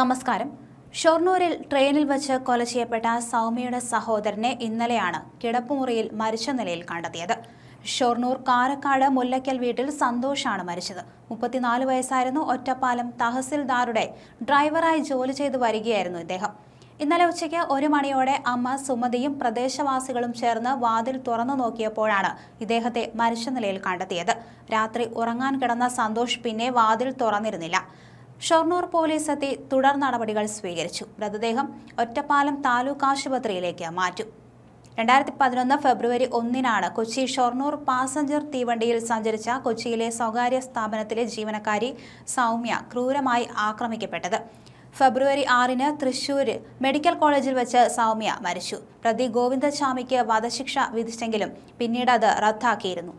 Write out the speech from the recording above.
നമസ്കാരം. ഷൊർണൂരിൽ ട്രെയിനിൽ വച്ച് കൊല ചെയ്യപ്പെട്ട സൗമ്യയുടെ സഹോദരനെ ഇന്നലെയാണ് കിടപ്പുമുറിയിൽ മരിച്ച നിലയിൽ കണ്ടെത്തിയത്. ഷൊർണൂർ കാരക്കാട് മുല്ലയ്ക്കൽ വീട്ടിൽ സന്തോഷാണ് മരിച്ചത്. മുപ്പത്തിനാല് വയസ്സായിരുന്നു ഒറ്റപ്പാലം തഹസിൽദാരുടെ ഡ്രൈവറായി ജോലി ചെയ്തു വരികയായിരുന്നു ഇദ്ദേഹം. ഇന്നലെ ഉച്ചയ്ക്ക് ഒരു മണിയോടെ അമ്മ സുമതിയും പ്രദേശവാസികളും ചേർന്ന് വാതിൽ തുറന്നു നോക്കിയപ്പോഴാണ് ഇദ്ദേഹത്തെ മരിച്ച നിലയിൽ കണ്ടെത്തിയത്. രാത്രി ഉറങ്ങാൻ കിടന്ന സന്തോഷ് പിന്നെ വാതിൽ തുറന്നിരുന്നില്ല. ഷൊർണൂർ പോലീസ് എത്തി തുടർ നടപടികൾ സ്വീകരിച്ചു. മൃതദേഹം ഒറ്റപ്പാലം താലൂക്ക് ആശുപത്രിയിലേക്ക് മാറ്റും. രണ്ടായിരത്തി പതിനൊന്ന് ഫെബ്രുവരി ഒന്നിനാണ് കൊച്ചി ഷൊർണൂർ പാസഞ്ചർ തീവണ്ടിയിൽ സഞ്ചരിച്ച കൊച്ചിയിലെ സ്വകാര്യ സ്ഥാപനത്തിലെ ജീവനക്കാരി സൗമ്യ ക്രൂരമായി ആക്രമിക്കപ്പെട്ടത്. ഫെബ്രുവരി ആറിന് തൃശൂർ മെഡിക്കൽ കോളേജിൽ വെച്ച് സൗമ്യ മരിച്ചു. പ്രതി ഗോവിന്ദസ്വാമിക്ക് വധശിക്ഷ വിധിച്ചെങ്കിലും പിന്നീട് അത് റദ്ദാക്കിയിരുന്നു.